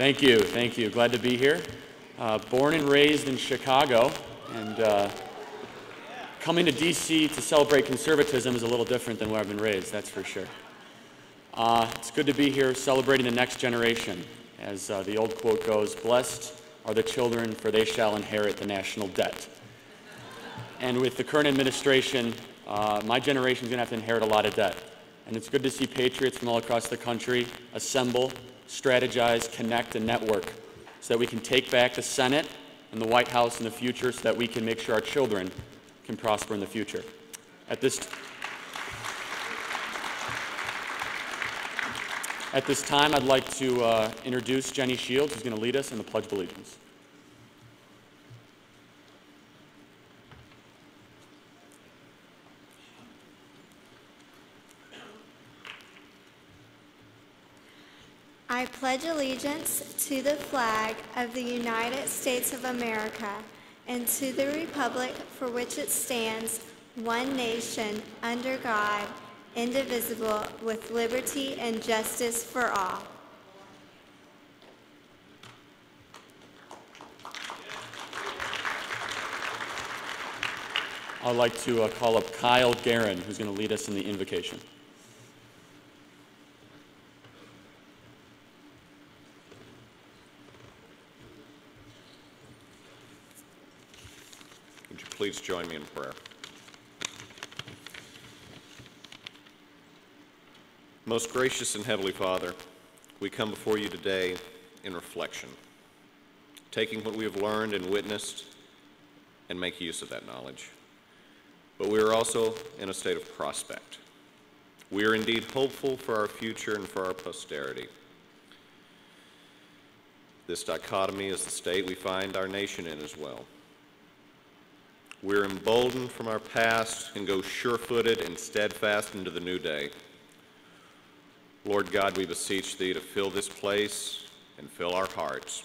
Thank you, thank you. Glad to be here. Uh, born and raised in Chicago, and uh, coming to DC to celebrate conservatism is a little different than where I've been raised, that's for sure. Uh, it's good to be here celebrating the next generation. As uh, the old quote goes, blessed are the children, for they shall inherit the national debt. And with the current administration, uh, my generation is going to have to inherit a lot of debt. And it's good to see patriots from all across the country assemble strategize, connect, and network so that we can take back the Senate and the White House in the future so that we can make sure our children can prosper in the future. At this, at this time, I'd like to uh, introduce Jenny Shields, who's going to lead us in the Pledge of Allegiance. I pledge allegiance to the flag of the United States of America and to the republic for which it stands, one nation, under God, indivisible, with liberty and justice for all. I'd like to uh, call up Kyle Guerin, who's going to lead us in the invocation. Please join me in prayer? Most gracious and heavenly Father, we come before you today in reflection, taking what we have learned and witnessed and make use of that knowledge. But we are also in a state of prospect. We are indeed hopeful for our future and for our posterity. This dichotomy is the state we find our nation in as well. We're emboldened from our past and go sure footed and steadfast into the new day. Lord God, we beseech thee to fill this place and fill our hearts.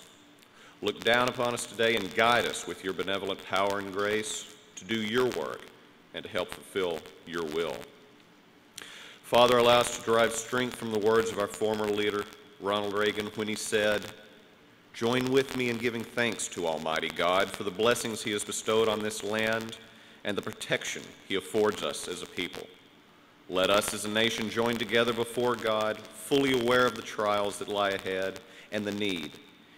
Look down upon us today and guide us with your benevolent power and grace to do your work and to help fulfill your will. Father, allow us to derive strength from the words of our former leader, Ronald Reagan, when he said, Join with me in giving thanks to Almighty God for the blessings He has bestowed on this land and the protection He affords us as a people. Let us as a nation join together before God, fully aware of the trials that lie ahead and the need,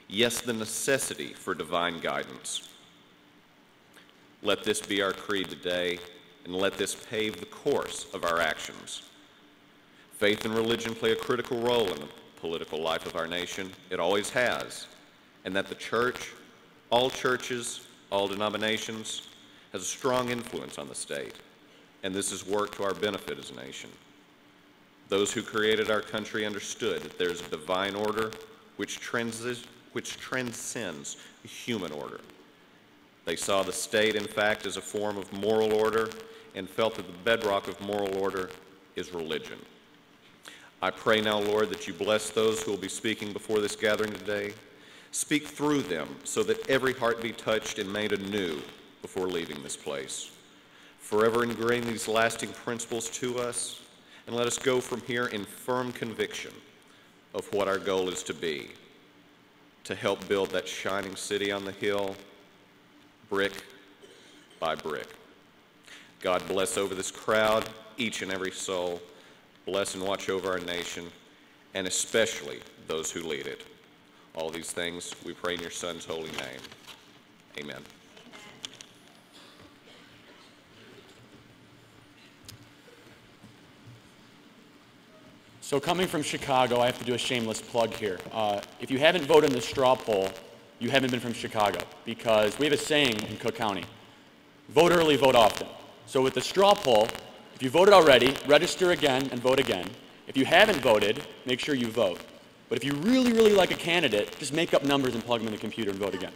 yes, the necessity for divine guidance. Let this be our creed today, and let this pave the course of our actions. Faith and religion play a critical role in the political life of our nation. It always has and that the church, all churches, all denominations, has a strong influence on the state, and this has worked to our benefit as a nation. Those who created our country understood that there's a divine order which, which transcends the human order. They saw the state, in fact, as a form of moral order and felt that the bedrock of moral order is religion. I pray now, Lord, that you bless those who will be speaking before this gathering today, Speak through them so that every heart be touched and made anew before leaving this place. Forever ingrain these lasting principles to us, and let us go from here in firm conviction of what our goal is to be to help build that shining city on the hill, brick by brick. God bless over this crowd, each and every soul. Bless and watch over our nation, and especially those who lead it. All these things we pray in your Son's holy name. Amen. So, coming from Chicago, I have to do a shameless plug here. Uh, if you haven't voted in the straw poll, you haven't been from Chicago because we have a saying in Cook County vote early, vote often. So, with the straw poll, if you voted already, register again and vote again. If you haven't voted, make sure you vote. But if you really, really like a candidate, just make up numbers and plug them in the computer and vote again.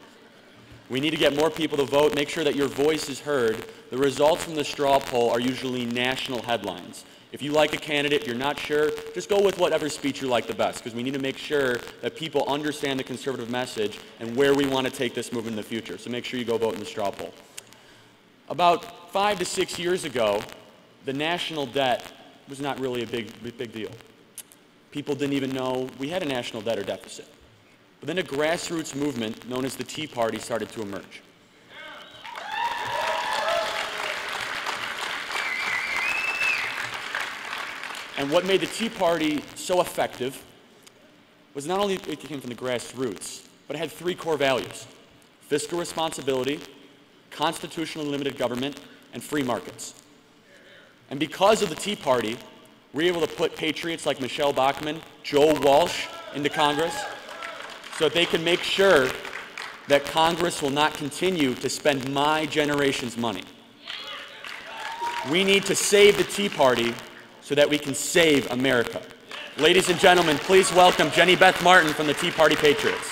We need to get more people to vote. Make sure that your voice is heard. The results from the straw poll are usually national headlines. If you like a candidate, you're not sure, just go with whatever speech you like the best because we need to make sure that people understand the conservative message and where we want to take this movement in the future. So make sure you go vote in the straw poll. About five to six years ago, the national debt was not really a big, big deal. People didn't even know we had a national debt or deficit. But then a grassroots movement known as the Tea Party started to emerge. And what made the Tea Party so effective was not only it came from the grassroots, but it had three core values fiscal responsibility, constitutionally limited government, and free markets. And because of the Tea Party, were able to put patriots like Michele Bachmann, Joe Walsh into Congress so that they can make sure that Congress will not continue to spend my generation's money. We need to save the Tea Party so that we can save America. Ladies and gentlemen, please welcome Jenny Beth Martin from the Tea Party Patriots.